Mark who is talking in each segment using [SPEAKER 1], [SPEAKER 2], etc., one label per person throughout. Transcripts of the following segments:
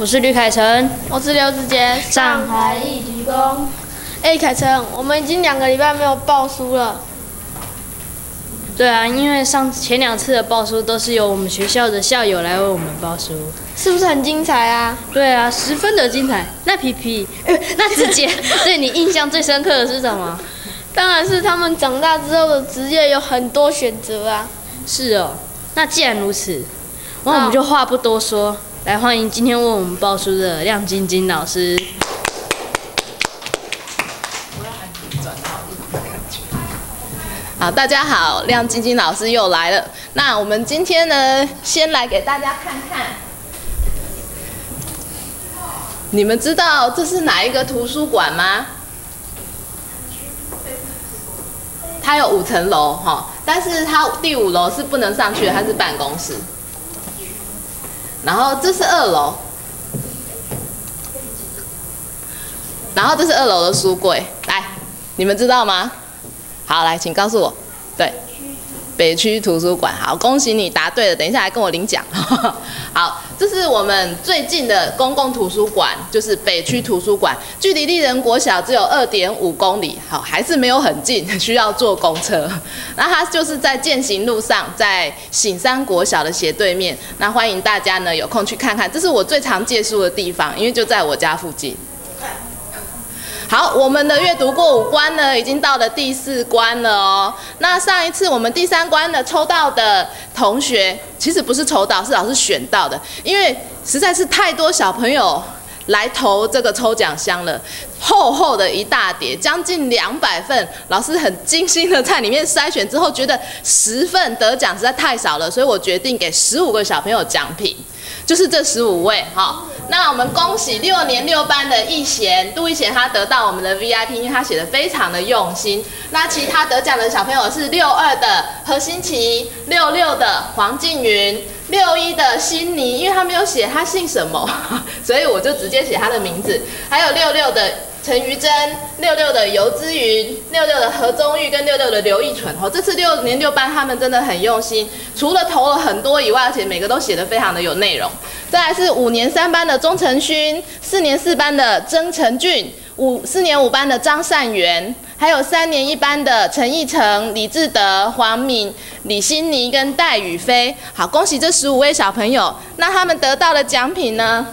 [SPEAKER 1] 我是吕凯成，
[SPEAKER 2] 我是刘子杰，
[SPEAKER 1] 上海一鞠躬。
[SPEAKER 2] 哎，凯成，我们已经两个礼拜没有报书了。
[SPEAKER 1] 对啊，因为上前两次的报书都是由我们学校的校友来为我们报书，
[SPEAKER 2] 是不是很精彩啊？
[SPEAKER 1] 对啊，十分的精彩。那皮皮，那子杰，对你印象最深刻的是什么？
[SPEAKER 2] 当然是他们长大之后的职业有很多选择啊。
[SPEAKER 1] 是哦，那既然如此，那我们就话不多说，来欢迎今天为我们报书的亮晶晶老师。
[SPEAKER 3] 好，大家好，亮晶晶老师又来了。那我们今天呢，先来给大家看看，你们知道这是哪一个图书馆吗？它有五层楼哈，但是它第五楼是不能上去的，它是办公室。然后这是二楼，然后这是二楼的书柜，来，你们知道吗？好，来，请告诉我，对，北区图书馆。好，恭喜你答对了。等一下来跟我领奖。好，这是我们最近的公共图书馆，就是北区图书馆，距离丽人国小只有二点五公里。好，还是没有很近，需要坐公车。那它就是在践行路上，在醒山国小的斜对面。那欢迎大家呢有空去看看，这是我最常借书的地方，因为就在我家附近。好，我们的阅读过五关呢，已经到了第四关了哦。那上一次我们第三关的抽到的同学，其实不是抽到，是老师选到的，因为实在是太多小朋友来投这个抽奖箱了，厚厚的一大叠，将近两百份，老师很精心的在里面筛选之后，觉得十份得奖实在太少了，所以我决定给十五个小朋友奖品。就是这十五位哈，那我们恭喜六年六班的易贤杜易贤，他得到我们的 VIP，因为他写的非常的用心。那其他得奖的小朋友是六二的何新奇，六六的黄静云，六一的辛尼，因为他没有写他姓什么，所以我就直接写他的名字。还有六六的。陈瑜珍，六六的游之云，六六的何宗玉跟六六的刘奕纯，哦，这次六年六班他们真的很用心，除了投了很多以外，而且每个都写的非常的有内容。再来是五年三班的钟成勋，四年四班的曾成俊，五四年五班的张善元，还有三年一班的陈义成、李志德、黄敏、李欣妮跟戴宇飞。好，恭喜这十五位小朋友，那他们得到的奖品呢？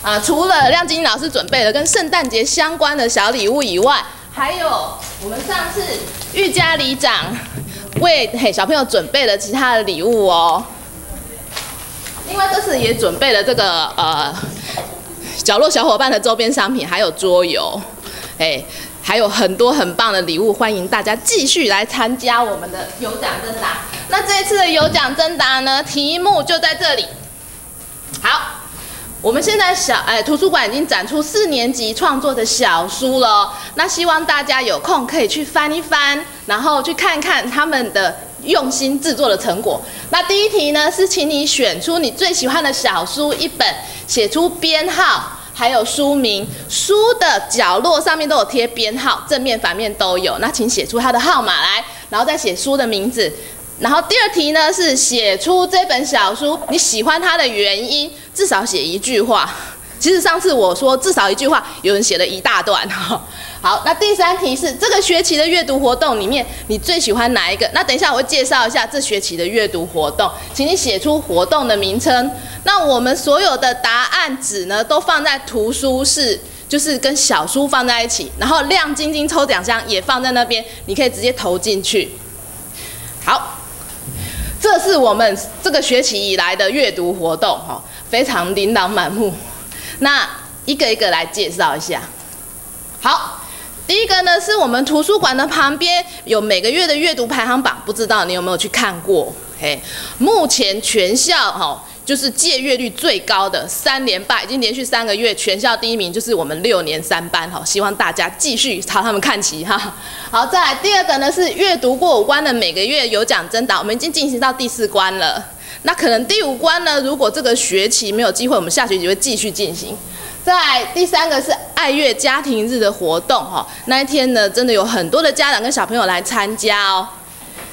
[SPEAKER 3] 啊，除了亮晶老师准备的跟圣诞节相关的小礼物以外，还有我们上次玉家里长为嘿小朋友准备了其他的礼物哦。另外这次也准备了这个呃角落小伙伴的周边商品，还有桌游，哎，还有很多很棒的礼物，欢迎大家继续来参加我们的有奖征答。那这一次的有奖征答呢，题目就在这里。好。我们现在小哎图书馆已经展出四年级创作的小书了，那希望大家有空可以去翻一翻，然后去看看他们的用心制作的成果。那第一题呢是请你选出你最喜欢的小书一本，写出编号，还有书名，书的角落上面都有贴编号，正面反面都有。那请写出它的号码来，然后再写书的名字。然后第二题呢是写出这本小书你喜欢它的原因，至少写一句话。其实上次我说至少一句话，有人写了一大段哈。好，那第三题是这个学期的阅读活动里面你最喜欢哪一个？那等一下我会介绍一下这学期的阅读活动，请你写出活动的名称。那我们所有的答案纸呢都放在图书室，就是跟小书放在一起，然后亮晶晶抽奖箱也放在那边，你可以直接投进去。好。这是我们这个学期以来的阅读活动，哈，非常琳琅满目。那一个一个来介绍一下。好，第一个呢是我们图书馆的旁边有每个月的阅读排行榜，不知道你有没有去看过？嘿，目前全校哈。就是借阅率最高的三连霸，已经连续三个月全校第一名，就是我们六年三班哈。希望大家继续朝他们看齐哈。好，再来第二个呢是阅读过五关的每个月有奖征答，我们已经进行到第四关了。那可能第五关呢，如果这个学期没有机会，我们下学期会继续进行。在第三个是爱乐家庭日的活动哈，那一天呢真的有很多的家长跟小朋友来参加哦。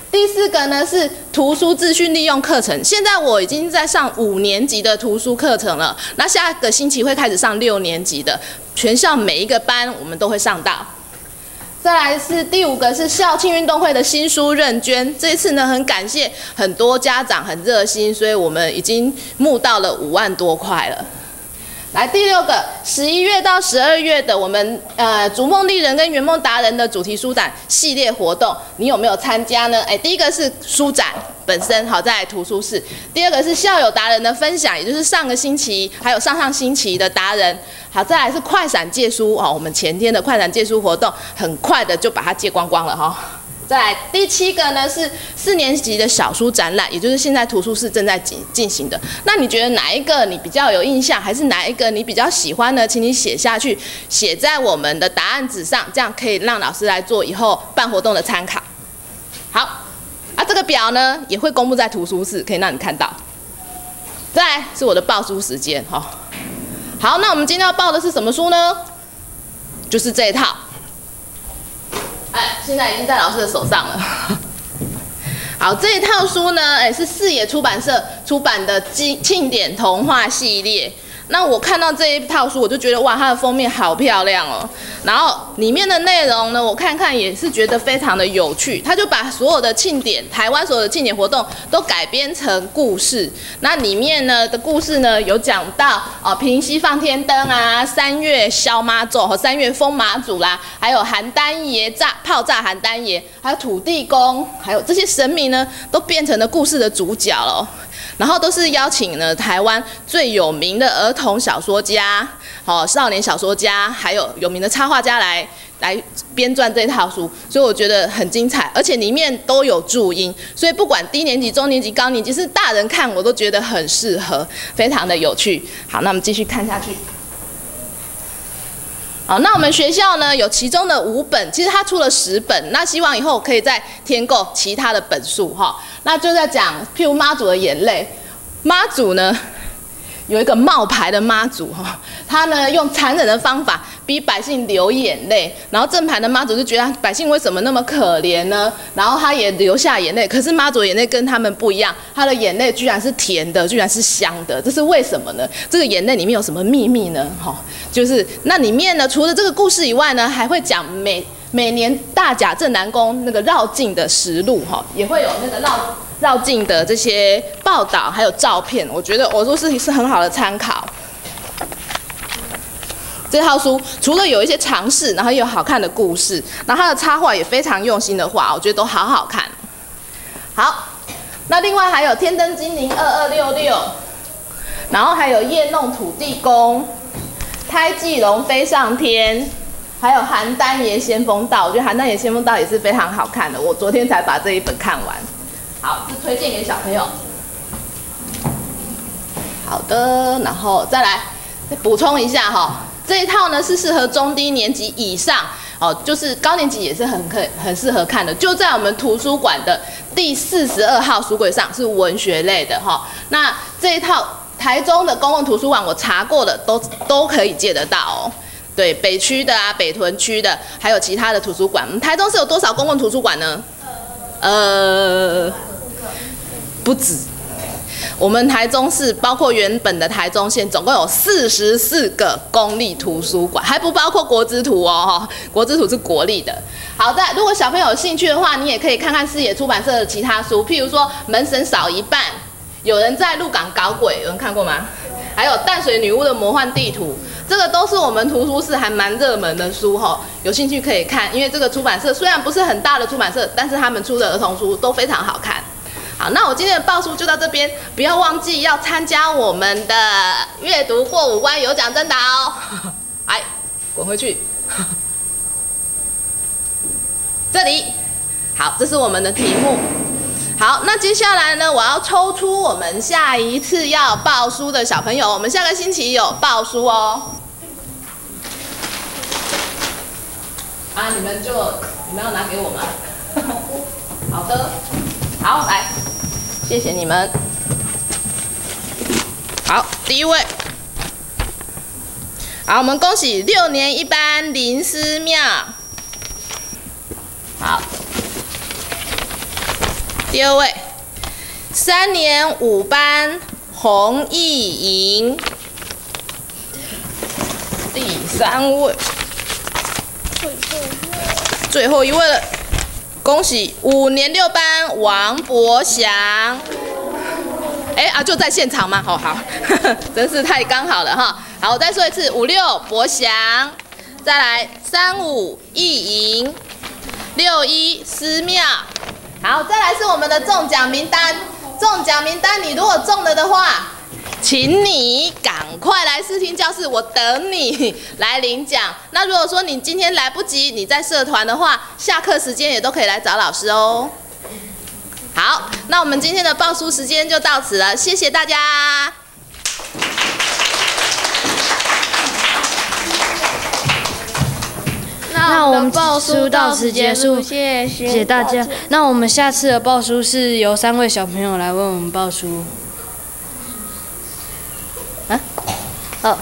[SPEAKER 3] 第四个呢是图书资讯利用课程。现在我已经在上五年级的图书课程了，那下个星期会开始上六年级的，全校每一个班我们都会上到。再来是第五个是校庆运动会的新书认捐，这一次呢很感谢很多家长很热心，所以我们已经募到了五万多块了。来第六个，十一月到十二月的我们呃逐梦丽人跟圆梦达人的主题书展系列活动，你有没有参加呢？哎，第一个是书展本身好在图书室，第二个是校友达人的分享，也就是上个星期还有上上星期的达人，好再来是快闪借书哦，我们前天的快闪借书活动很快的就把它借光光了哈。在第七个呢是四年级的小书展览，也就是现在图书室正在进进行的。那你觉得哪一个你比较有印象，还是哪一个你比较喜欢呢？请你写下去，写在我们的答案纸上，这样可以让老师来做以后办活动的参考。好，啊这个表呢也会公布在图书室，可以让你看到。再来是我的报书时间哈。好，那我们今天要报的是什么书呢？就是这一套。现在已经在老师的手上了。好，这一套书呢，哎，是四野出版社出版的《庆典童话系列》。那我看到这一套书，我就觉得哇，它的封面好漂亮哦。然后里面的内容呢，我看看也是觉得非常的有趣。他就把所有的庆典，台湾所有的庆典活动都改编成故事。那里面呢的故事呢，有讲到哦，平西放天灯啊，三月消妈祖和三月封马祖啦，还有邯郸爷炸炮炸邯郸爷，还有土地公，还有这些神明呢，都变成了故事的主角了。然后都是邀请了台湾最有名的儿童小说家、哦少年小说家，还有有名的插画家来来编撰这套书，所以我觉得很精彩，而且里面都有注音，所以不管低年级、中年级、高年级，是大人看我都觉得很适合，非常的有趣。好，那我们继续看下去。好，那我们学校呢有其中的五本，其实他出了十本，那希望以后可以再添购其他的本数哈。那就在讲，譬如妈祖的眼泪，妈祖呢有一个冒牌的妈祖哈，他呢用残忍的方法逼百姓流眼泪，然后正牌的妈祖就觉得百姓为什么那么可怜呢？然后他也流下眼泪，可是妈祖眼泪跟他们不一样，他的眼泪居然是甜的，居然是香的，这是为什么呢？这个眼泪里面有什么秘密呢？哈，就是那里面呢，除了这个故事以外呢，还会讲每。每年大甲镇南宫那个绕境的实录哈，也会有那个绕绕境的这些报道，还有照片。我觉得我说是是很好的参考。这套书除了有一些尝试，然后也有好看的故事，然后它的插画也非常用心的画，我觉得都好好看。好，那另外还有天灯精灵二二六六，然后还有夜弄土地公，胎记龙飞上天。还有《邯郸爷先锋道》，我觉得《邯郸爷先锋道》也是非常好看的。我昨天才把这一本看完。好，是推荐给小朋友。好的，然后再来再补充一下哈，这一套呢是适合中低年级以上哦，就是高年级也是很可很适合看的。就在我们图书馆的第四十二号书柜上，是文学类的哈。那这一套台中的公共图书馆我查过的，都都可以借得到哦。对北区的啊，北屯区的，还有其他的图书馆。台中是有多少公共图书馆呢？呃，不止。我们台中市包括原本的台中县，总共有四十四个公立图书馆，还不包括国之图哦。哈，国之图是国立的。好的，如果小朋友有兴趣的话，你也可以看看视野出版社的其他书，譬如说《门神少一半》，有人在鹿港搞鬼，有人看过吗？还有淡水女巫的魔幻地图。这个都是我们图书室还蛮热门的书哈，有兴趣可以看。因为这个出版社虽然不是很大的出版社，但是他们出的儿童书都非常好看。好，那我今天的报书就到这边，不要忘记要参加我们的阅读过五关有奖征答哦。来，滚回去。这里，好，这是我们的题目。好，那接下来呢？我要抽出我们下一次要报书的小朋友。我们下个星期有报书哦。你们就你们要拿给我吗？好的，好来，谢谢你们。好，第一位。好，我们恭喜六年一班林思妙。好。第二位，三年五班洪义莹。第三位，最后一位了，恭喜五年六班王博祥。哎啊，就在现场吗？好好，真是太刚好了哈。好，我再说一次，五六博祥，再来三五易莹，六一思妙。好，再来是我们的中奖名单。中奖名单，你如果中了的话，请你赶快来视听教室，我等你来领奖。那如果说你今天来不及，你在社团的话，下课时间也都可以来找老师哦。好，那我们今天的报书时间就到此了，谢谢大家。
[SPEAKER 1] 那我们报书到此结束，
[SPEAKER 2] 谢
[SPEAKER 1] 谢大家。那我们下次的报书是由三位小朋友来为我们报书。呃